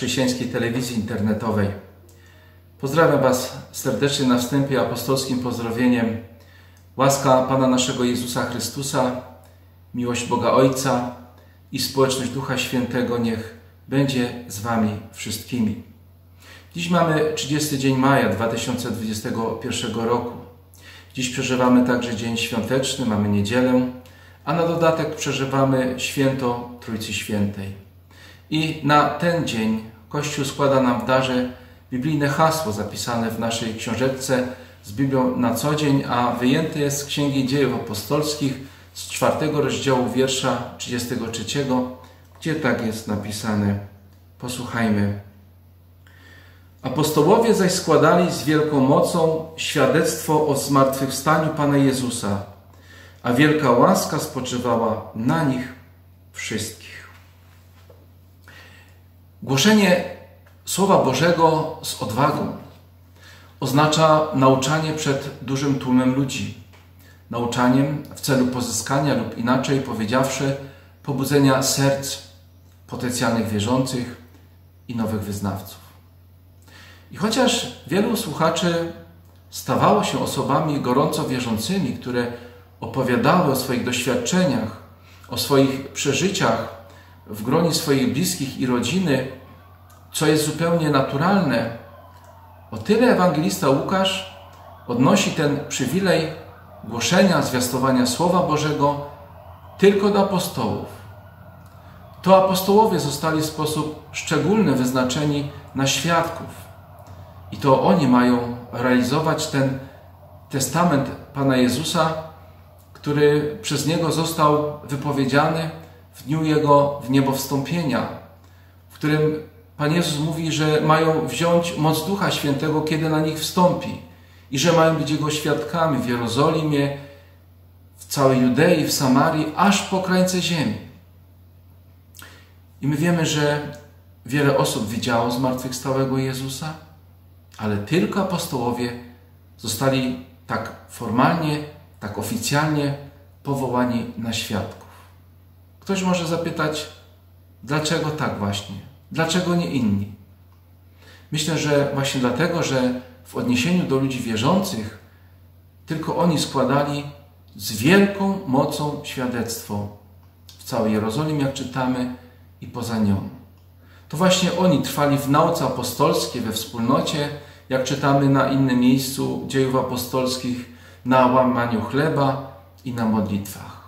chrześcijańskiej telewizji internetowej. Pozdrawiam Was serdecznie na wstępie apostolskim pozdrowieniem. Łaska Pana naszego Jezusa Chrystusa, miłość Boga Ojca i społeczność Ducha Świętego niech będzie z Wami wszystkimi. Dziś mamy 30 dzień maja 2021 roku. Dziś przeżywamy także dzień świąteczny, mamy niedzielę, a na dodatek przeżywamy święto Trójcy Świętej. I na ten dzień Kościół składa nam w darze biblijne hasło zapisane w naszej książeczce z Biblią na co dzień, a wyjęte jest z Księgi Dziejów Apostolskich z czwartego rozdziału wiersza 33, gdzie tak jest napisane. Posłuchajmy. Apostołowie zaś składali z wielką mocą świadectwo o zmartwychwstaniu Pana Jezusa, a wielka łaska spoczywała na nich wszystkich. Głoszenie Słowa Bożego z odwagą oznacza nauczanie przed dużym tłumem ludzi. Nauczaniem w celu pozyskania lub inaczej powiedziawszy, pobudzenia serc potencjalnych wierzących i nowych wyznawców. I chociaż wielu słuchaczy stawało się osobami gorąco wierzącymi, które opowiadały o swoich doświadczeniach, o swoich przeżyciach w gronie swoich bliskich i rodziny, co jest zupełnie naturalne, o tyle ewangelista Łukasz odnosi ten przywilej głoszenia, zwiastowania Słowa Bożego tylko do apostołów. To apostołowie zostali w sposób szczególny wyznaczeni na świadków. I to oni mają realizować ten testament Pana Jezusa, który przez Niego został wypowiedziany w dniu Jego w niebo wstąpienia, w którym Pan Jezus mówi, że mają wziąć moc Ducha Świętego, kiedy na nich wstąpi i że mają być Jego świadkami w Jerozolimie, w całej Judei, w Samarii, aż po krańce ziemi. I my wiemy, że wiele osób widziało zmartwychwstałego Jezusa, ale tylko apostołowie zostali tak formalnie, tak oficjalnie powołani na świadków. Ktoś może zapytać, dlaczego tak właśnie? Dlaczego nie inni? Myślę, że właśnie dlatego, że w odniesieniu do ludzi wierzących tylko oni składali z wielką mocą świadectwo w całej Jerozolimie, jak czytamy, i poza nią. To właśnie oni trwali w nauce apostolskiej, we wspólnocie, jak czytamy na innym miejscu dziejów apostolskich, na łamaniu chleba i na modlitwach.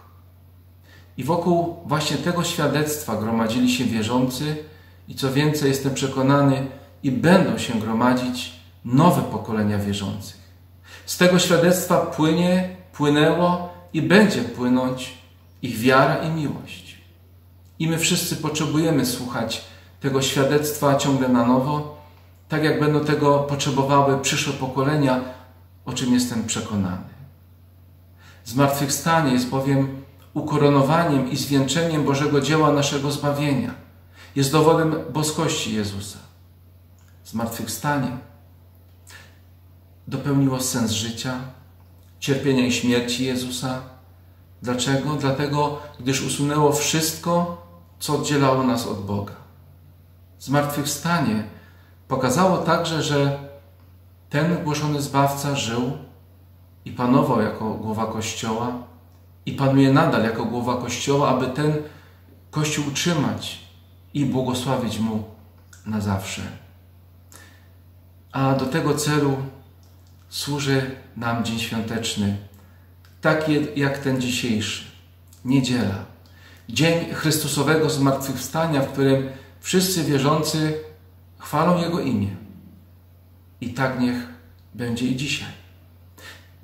I wokół właśnie tego świadectwa gromadzili się wierzący, i co więcej, jestem przekonany, i będą się gromadzić nowe pokolenia wierzących. Z tego świadectwa płynie, płynęło i będzie płynąć ich wiara i miłość. I my wszyscy potrzebujemy słuchać tego świadectwa ciągle na nowo, tak jak będą tego potrzebowały przyszłe pokolenia, o czym jestem przekonany. Zmartwychwstanie jest bowiem ukoronowaniem i zwieńczeniem Bożego dzieła naszego zbawienia. Jest dowodem boskości Jezusa. Zmartwychwstanie dopełniło sens życia, cierpienia i śmierci Jezusa. Dlaczego? Dlatego, gdyż usunęło wszystko, co oddzielało nas od Boga. Zmartwychwstanie pokazało także, że ten głoszony Zbawca żył i panował jako głowa Kościoła i panuje nadal jako głowa Kościoła, aby ten Kościół utrzymać i błogosławić Mu na zawsze. A do tego celu służy nam Dzień Świąteczny, taki jak ten dzisiejszy, niedziela. Dzień Chrystusowego Zmartwychwstania, w którym wszyscy wierzący chwalą Jego imię. I tak niech będzie i dzisiaj.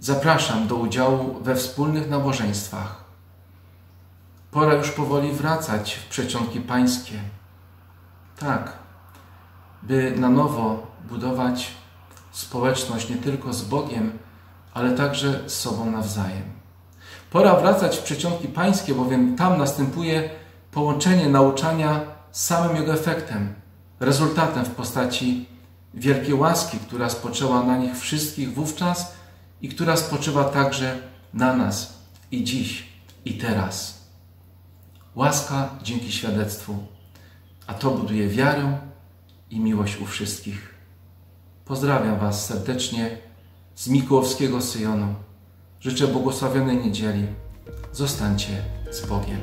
Zapraszam do udziału we wspólnych nabożeństwach. Pora już powoli wracać w przeciągi pańskie. Tak, by na nowo budować społeczność nie tylko z Bogiem, ale także z sobą nawzajem. Pora wracać w przeciągi pańskie, bowiem tam następuje połączenie nauczania z samym jego efektem, rezultatem w postaci wielkiej łaski, która spoczęła na nich wszystkich wówczas i która spoczywa także na nas i dziś, i teraz. Łaska dzięki świadectwu, a to buduje wiarę i miłość u wszystkich. Pozdrawiam Was serdecznie z Mikołowskiego Syjonu. Życzę błogosławionej niedzieli. Zostańcie z Bogiem.